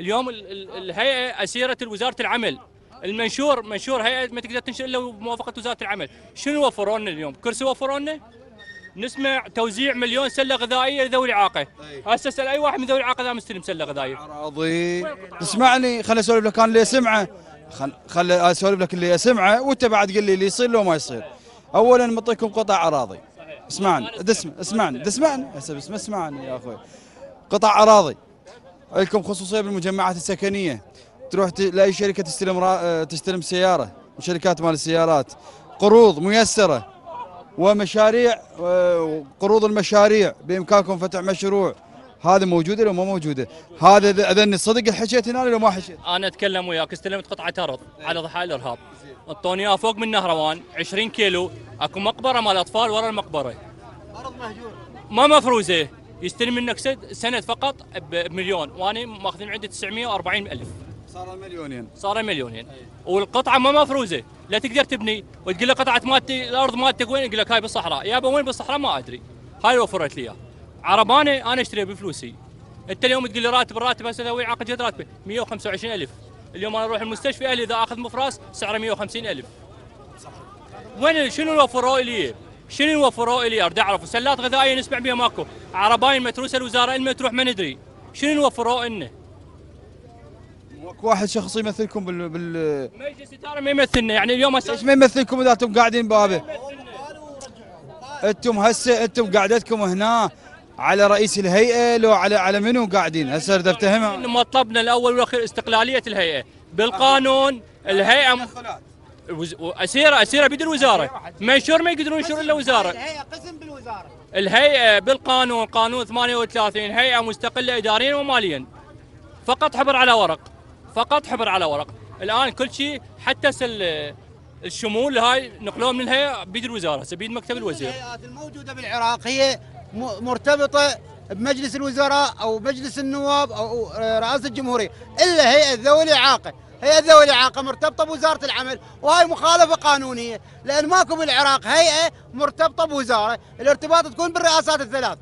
اليوم ال- ال- الهيئة اسيره وزاره العمل. المنشور منشور هيئة ما تقدر تنشر إلا بموافقة وزارة العمل. شنو وفروا لنا اليوم؟ كرسي وفروا لنا نسمع توزيع مليون سلة غذائية لذوي الإعاقة. هسه اسال أي واحد من ذوي الإعاقة إذا مستلم سلة غذائية؟ اراضي اسمعني خليني أسولف لك أنا اللي اسمعه خل خل أسولف لك اللي اسمعه وأنت بعد قل لي اللي يصير لو ما يصير. اولا معطيكم قطع اراضي اسمعني اسمع اسمعني اسمعني هسه بس ما اسمعني يا أخوي. قطع اراضي لكم خصوصية بالمجمعات السكنية. تروح لأي شركة تستلم را... آه، تستلم سيارة من شركات مال السيارات. قروض ميسرة ومشاريع آه، قروض المشاريع بإمكانكم فتح مشروع. هذه موجودة لو ما موجودة؟ هذا اذا صدق حكيت هنا لو ما حكيت أنا أتكلم وياك استلمت قطعة أرض على ضحايا الإرهاب. أعطوني اياها فوق من نهروان 20 كيلو أكو مقبرة مال أطفال ورا المقبرة. أرض مهجور ما مفروزة. يستلم منك سند فقط بمليون وأنا ماخذين عندي 940 ألف. صار مليونين. صار مليونين. والقطعة ما مفروزة. لا تقدر تبني. وتقول له قطعة مالتي الأرض مالتك وين؟ يقول لك هاي بالصحراء. يابا وين بالصحراء؟ ما أدري. هاي وفرت لي اياه عربانه أنا أشتريها بفلوسي. أنت اليوم تقول لي راتب الراتب هسه ذوي عقد جد راتبه 125 ألف. اليوم أنا أروح المستشفى أهلي إذا آخذ مفراس سعره 150 ألف. وين شنو وفروه لي؟ شنو اللي وفروه لي اريد اعرف سلات غذائيه نسمع بها ماكو. عرباين متروسه الوزارة المه تروح ما ندري. شنو اللي وفروه لنا اكو واحد شخص يمثلكم بال, بال... مجلس اداره ما يمثلنا. يعني اليوم هسه ليش ما يمثلكم اذا أنتم قاعدين بابه أنتم هسه أنتم قعدتكم هنا على رئيس الهيئة لو على على منو قاعدين؟ هسه اريد افتهمها مطلبنا الأول والأخير استقلالية الهيئة. بالقانون الهيئة اسيره اسيره بيد الوزاره منشور ما يقدرون ينشرون إلا وزارة. الهيئة قسم بالوزارة. الهيئة بالقانون قانون 38 هيئة مستقلة اداريا وماليا فقط حبر على ورق. فقط حبر على ورق. الآن كل شيء حتى ال- الشمول هاي نقلوه من الهيئة بيد الوزارة بيد مكتب الوزير. الهيئات الموجودة بالعراق هي مرتبطة بمجلس الوزراء أو مجلس النواب أو رئاسة الجمهورية. إلا هيئة ذوي الإعاقة. هيئه ذوي الإعاقة مرتبطة بوزارة العمل. وهاي مخالفة قانونية لأن ماكو بالعراق هيئة مرتبطة بوزارة. الارتباط تكون بالرئاسات الثلاث.